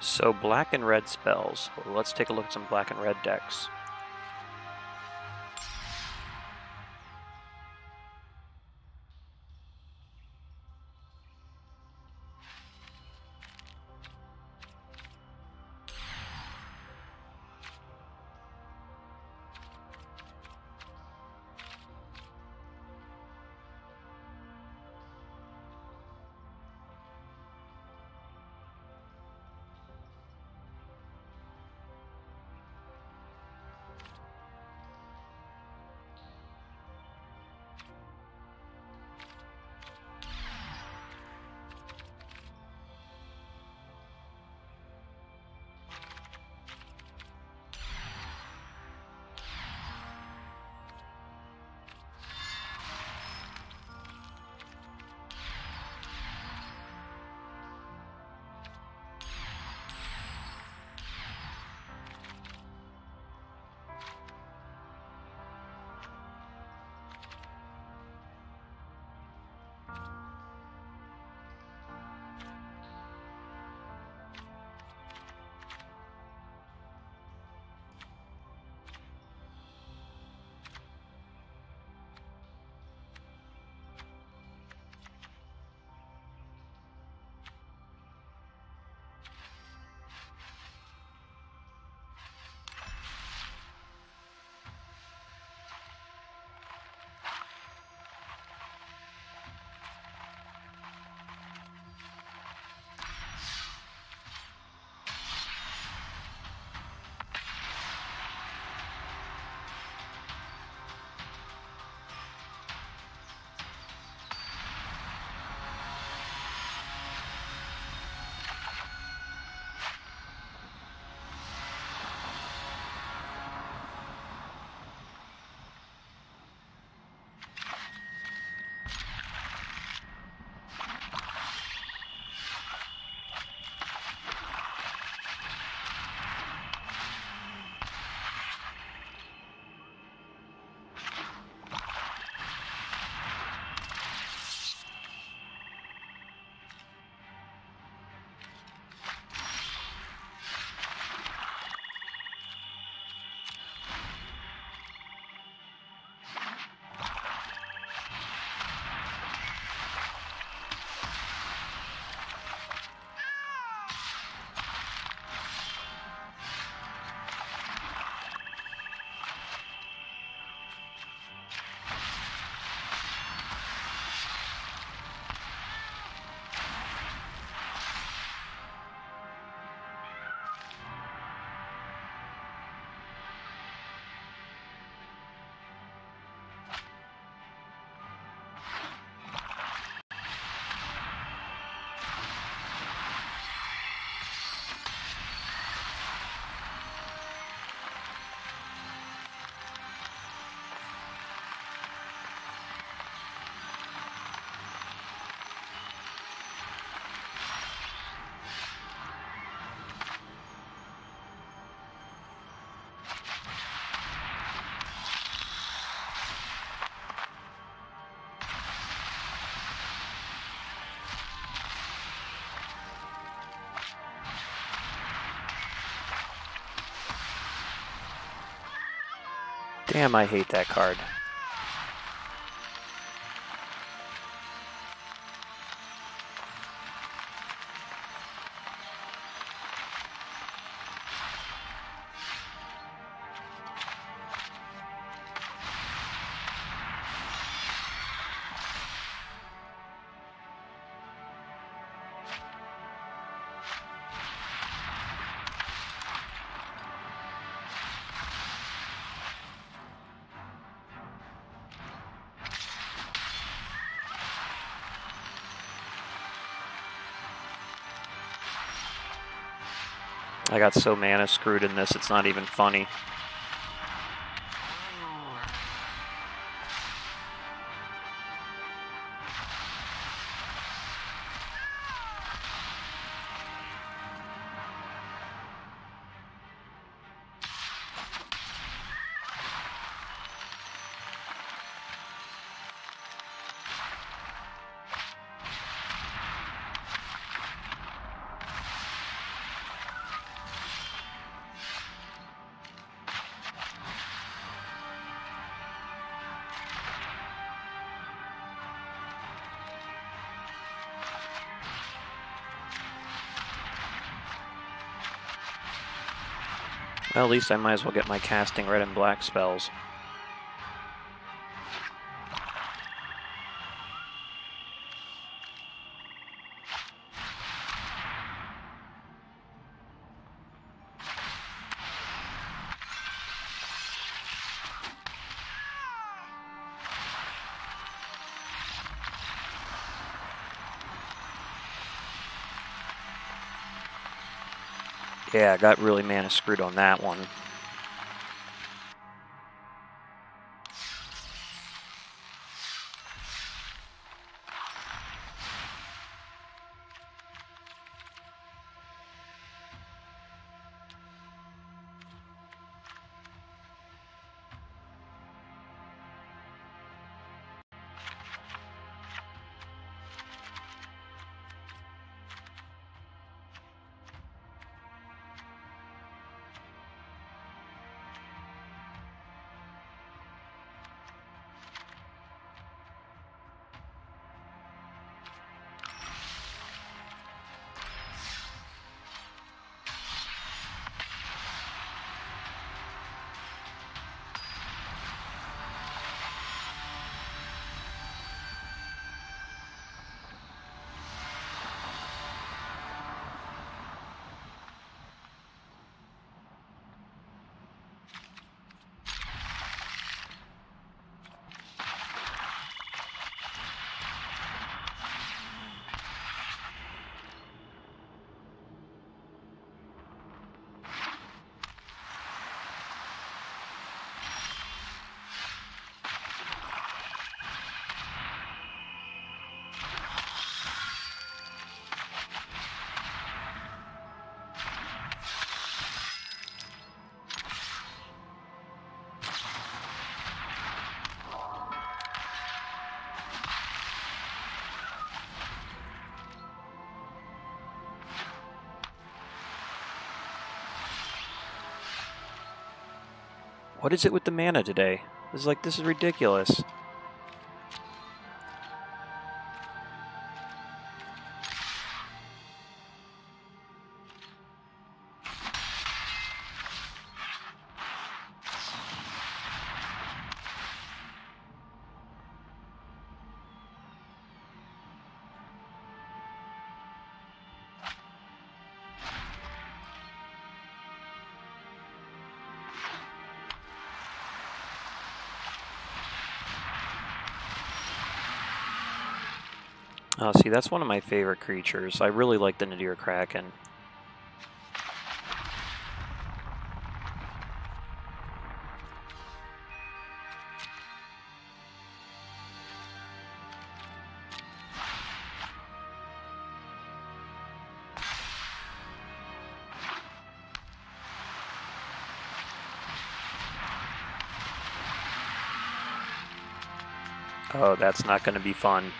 So black and red spells. Let's take a look at some black and red decks. Damn, I hate that card. I got so mana screwed in this, it's not even funny. At least I might as well get my casting red and black spells. Yeah, I got really mana screwed on that one. What is it with the mana today? Is like, this is ridiculous. Oh, see, that's one of my favorite creatures. I really like the Nadir Kraken. Oh, that's not going to be fun.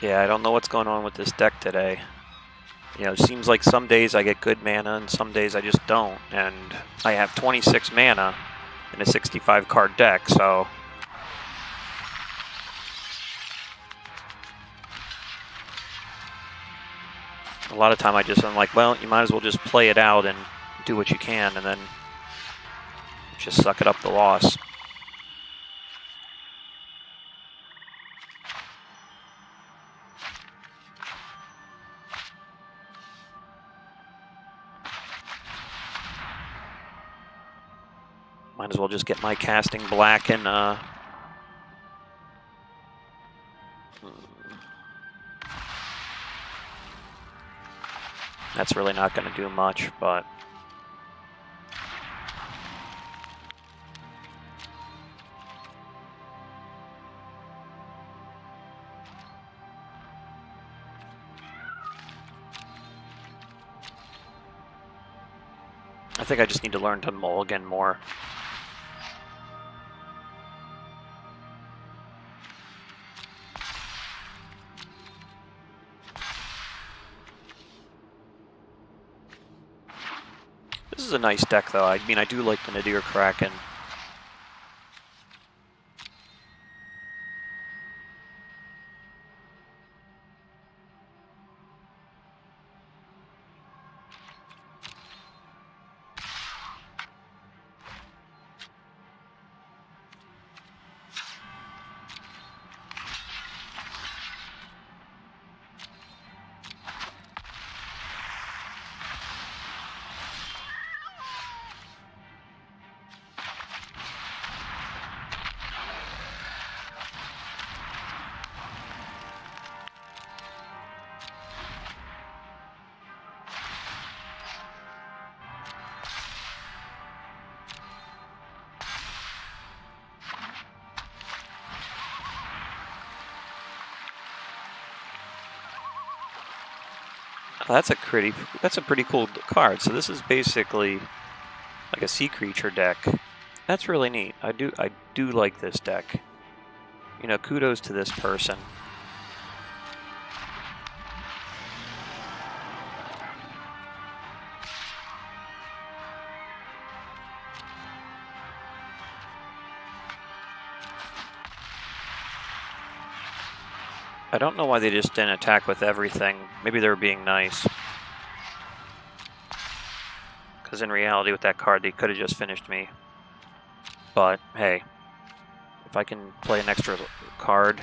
Yeah, I don't know what's going on with this deck today. You know, it seems like some days I get good mana and some days I just don't. And I have 26 mana in a 65 card deck, so. A lot of time I just, I'm like, well, you might as well just play it out and do what you can and then just suck it up the loss. Well just get my casting black and uh, that's really not going to do much, but I think I just need to learn to mulligan more. Is a nice deck, though. I mean, I do like the Nadir Kraken. That's a pretty that's a pretty cool card. So this is basically like a sea creature deck. That's really neat. I do I do like this deck. You know, kudos to this person. I don't know why they just didn't attack with everything. Maybe they were being nice. Because in reality, with that card, they could have just finished me. But, hey. If I can play an extra card,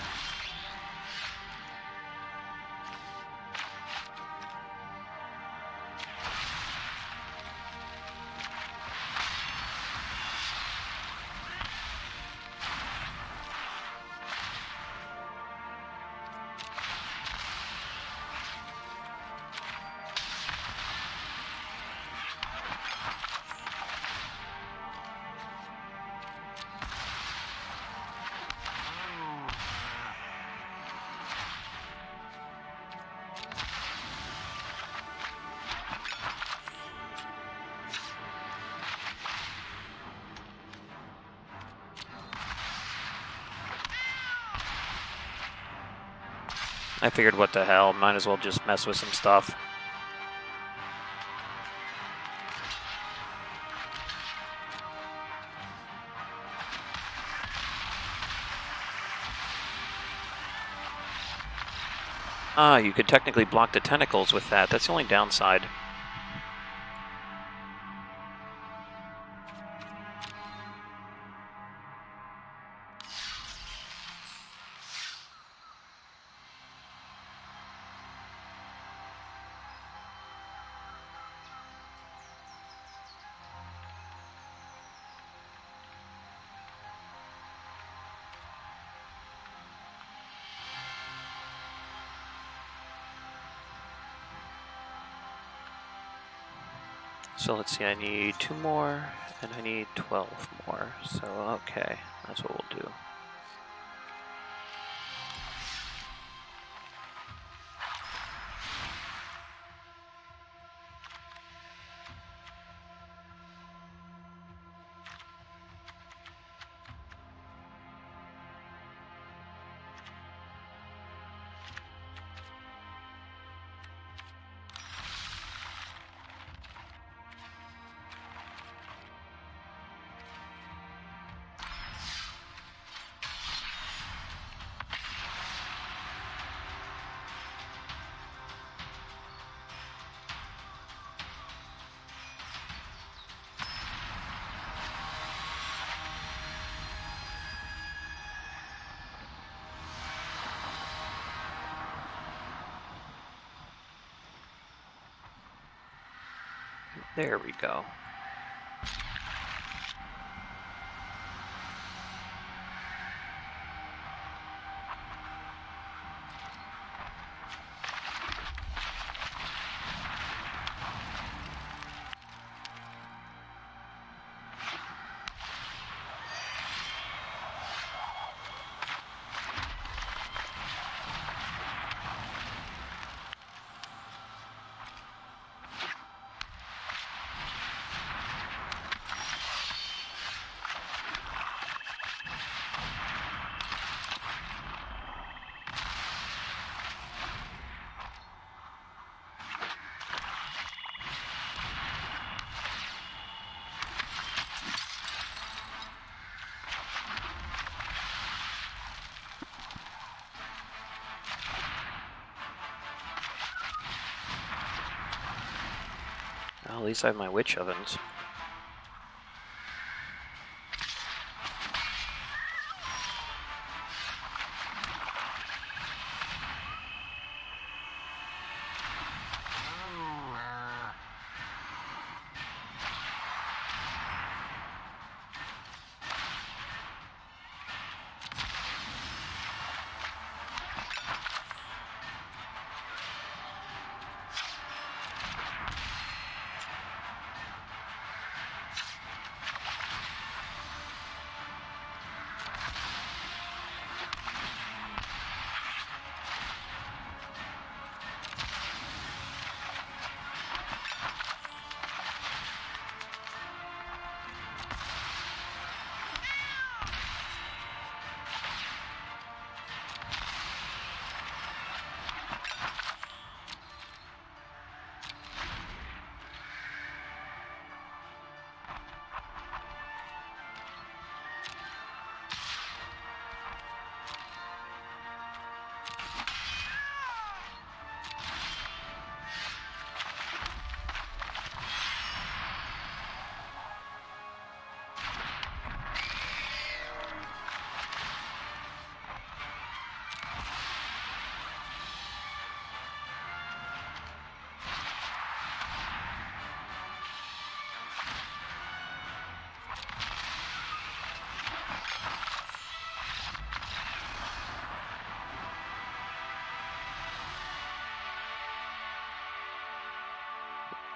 I figured what the hell, might as well just mess with some stuff. Ah, you could technically block the tentacles with that. That's the only downside. So let's see, I need two more, and I need 12 more. So, okay, that's what we'll do. There we go. Least I have my witch ovens.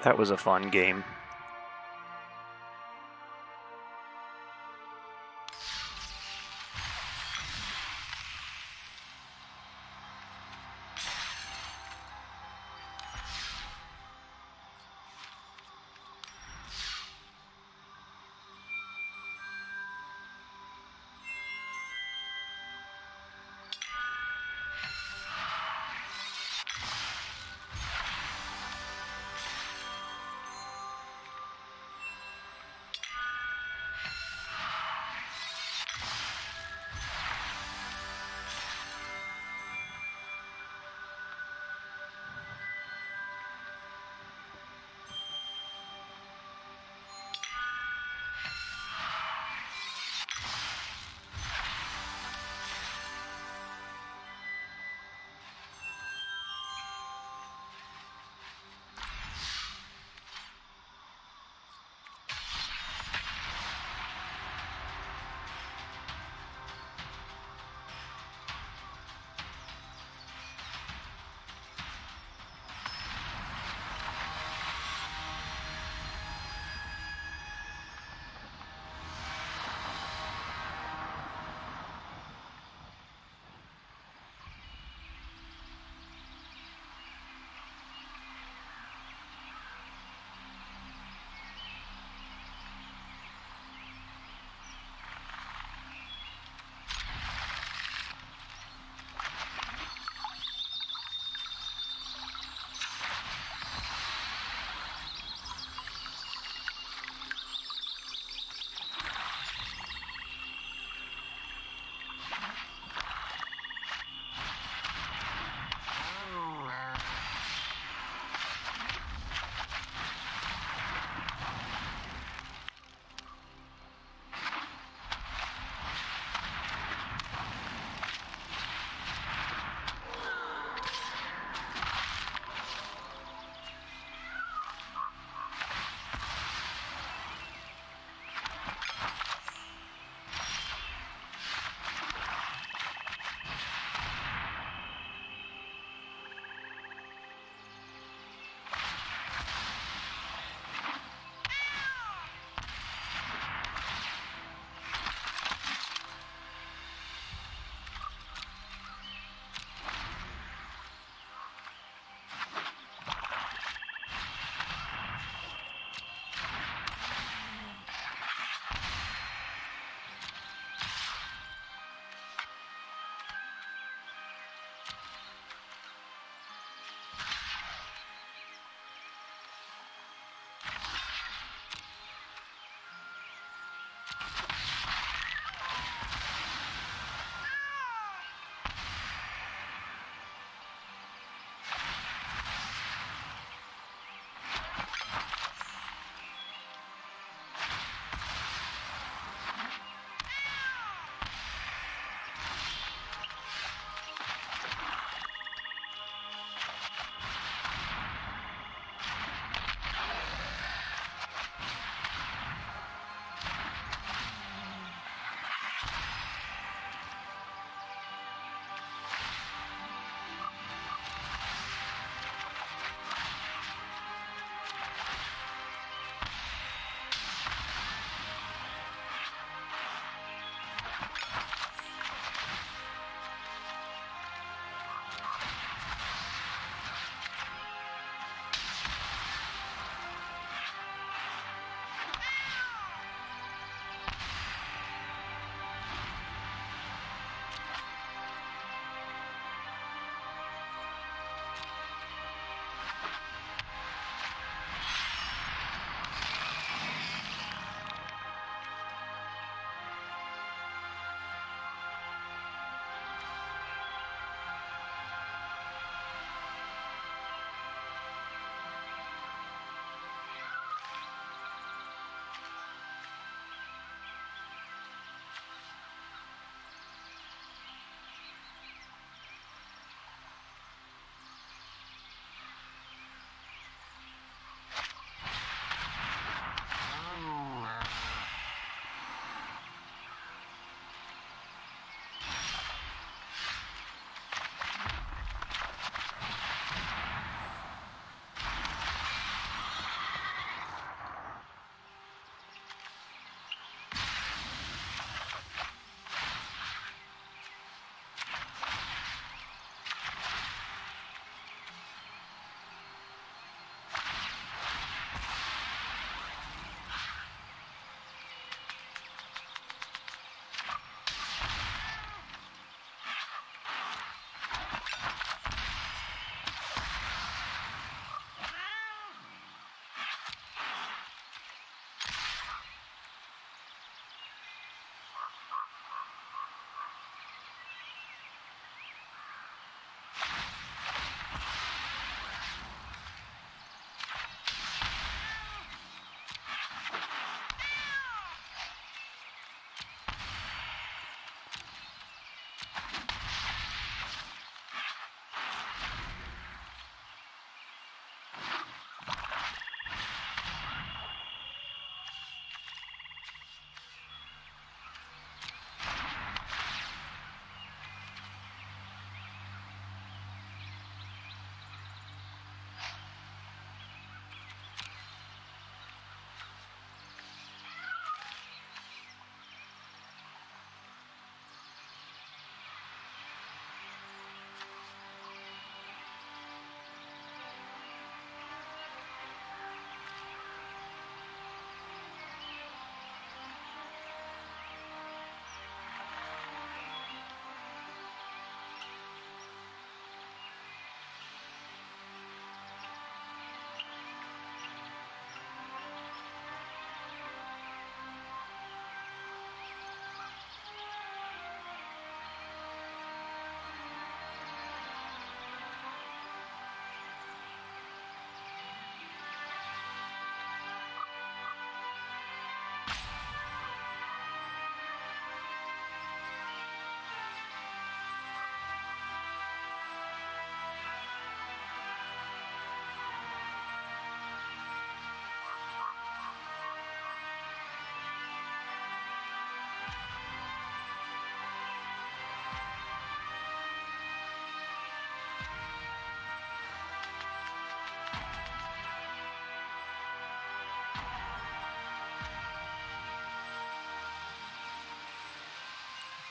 That was a fun game.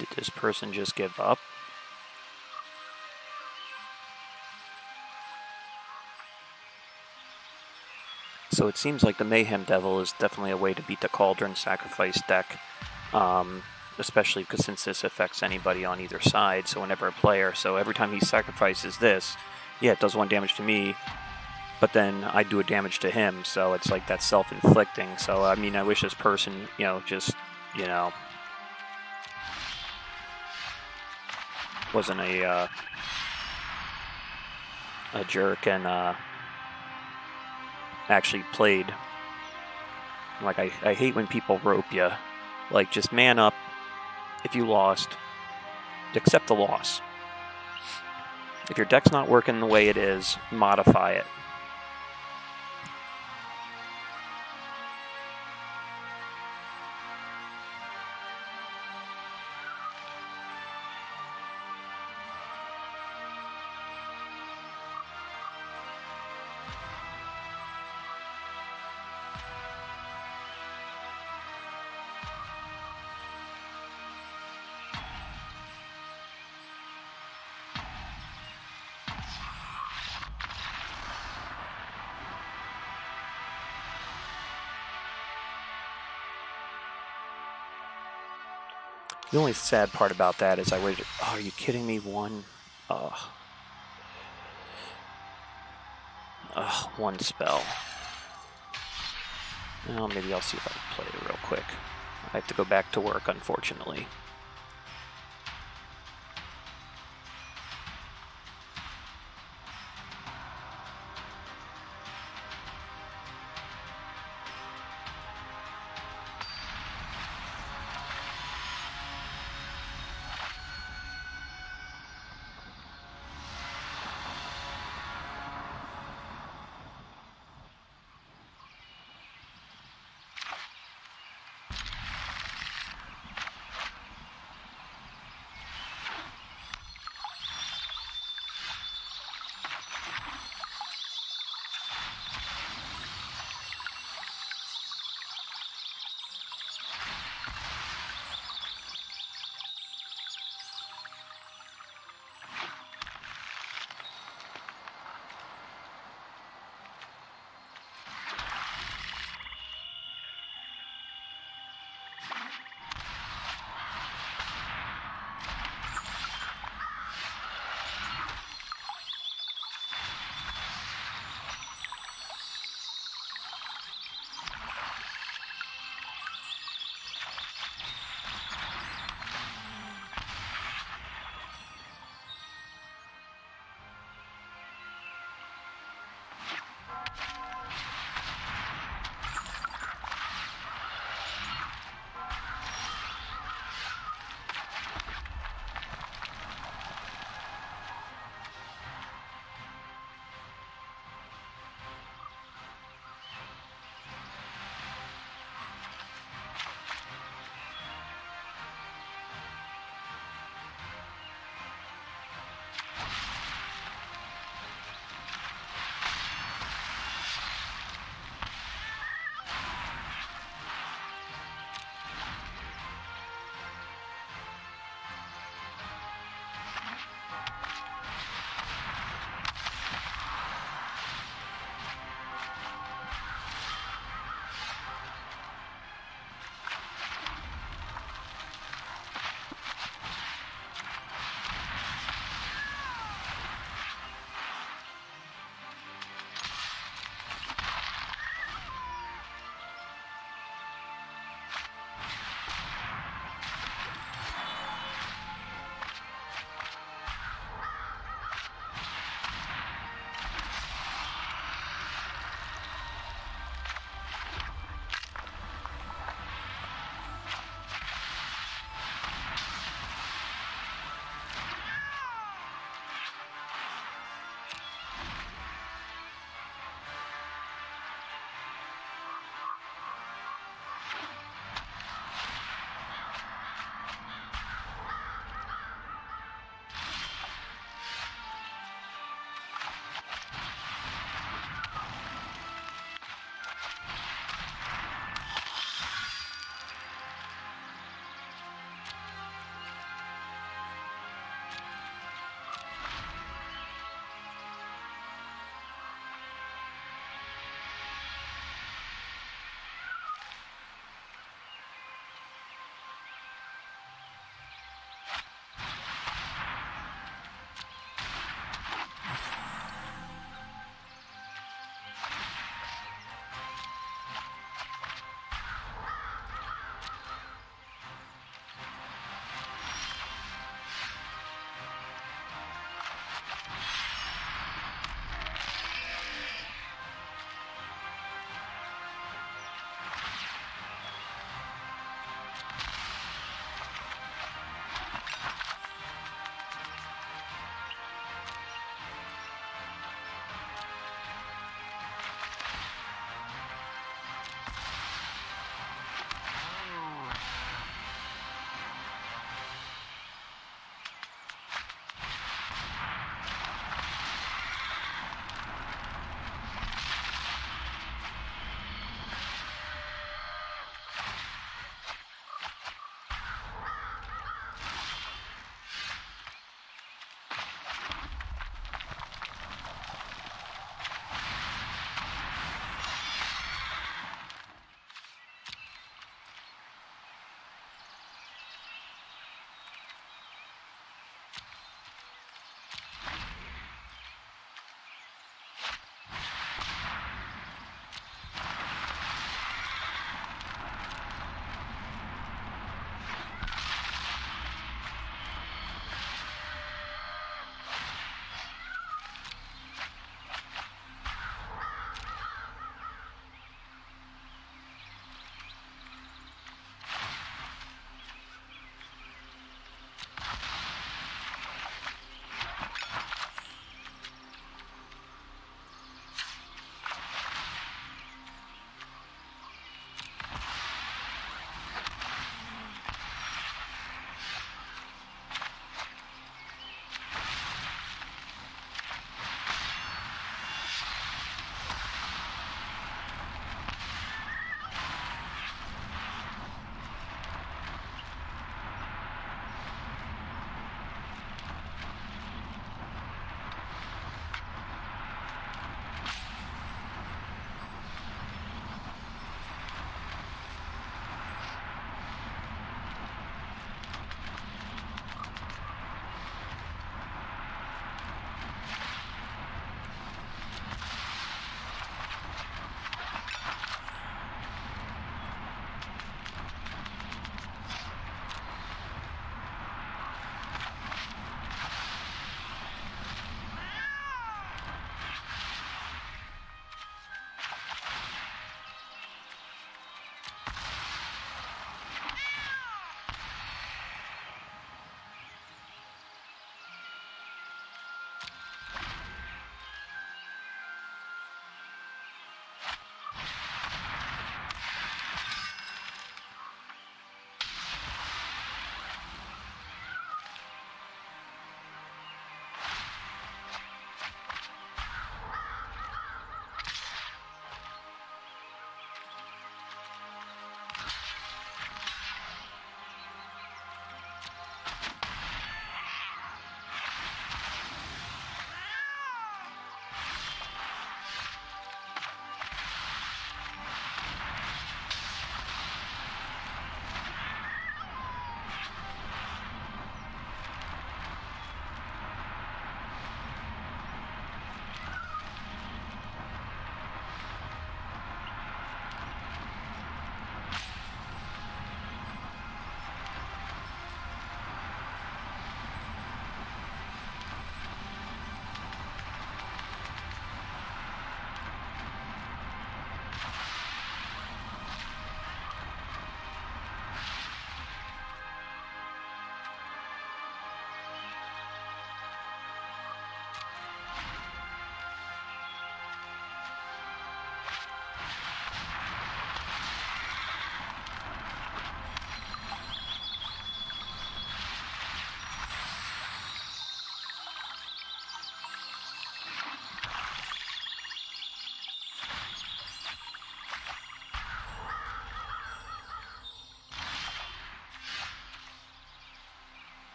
Did this person just give up? So it seems like the Mayhem Devil is definitely a way to beat the Cauldron Sacrifice deck, um, especially because since this affects anybody on either side, so whenever a player, so every time he sacrifices this, yeah, it does one damage to me, but then I do a damage to him, so it's like that's self-inflicting. So I mean, I wish this person, you know, just, you know, wasn't a uh, a jerk and uh, actually played. Like I, I hate when people rope you. Like just man up. If you lost, accept the loss. If your deck's not working the way it is, modify it. The only sad part about that is I waited. Oh, are you kidding me? One. Uh, uh, one spell. Well, maybe I'll see if I can play it real quick. I have to go back to work, unfortunately.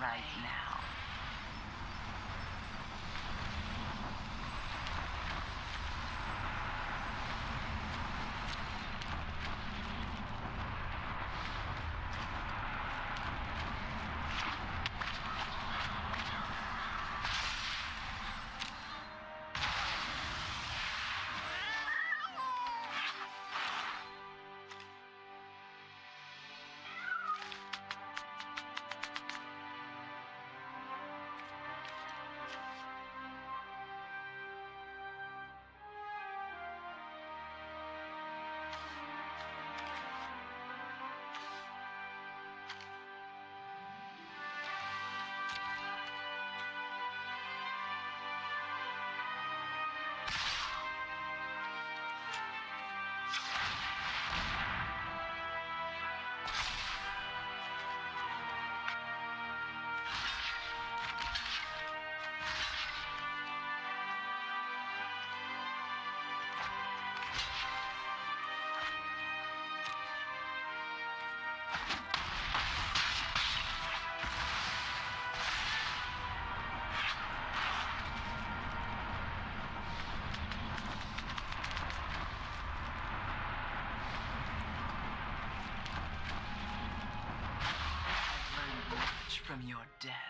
Right now. From your death.